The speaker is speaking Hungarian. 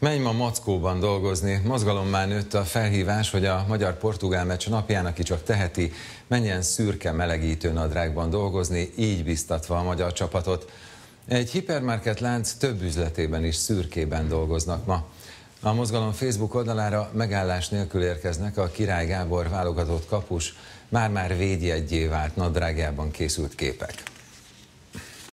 Menj ma Mackóban dolgozni. Mozgalommá nőtt a felhívás, hogy a magyar-portugál meccs napján, aki csak teheti, menjen szürke melegítő nadrágban dolgozni, így biztatva a magyar csapatot. Egy hipermarket lánc több üzletében is szürkében dolgoznak ma. A mozgalom Facebook oldalára megállás nélkül érkeznek a Király Gábor válogatott kapus, már-már védjegyé vált nadrágjában készült képek.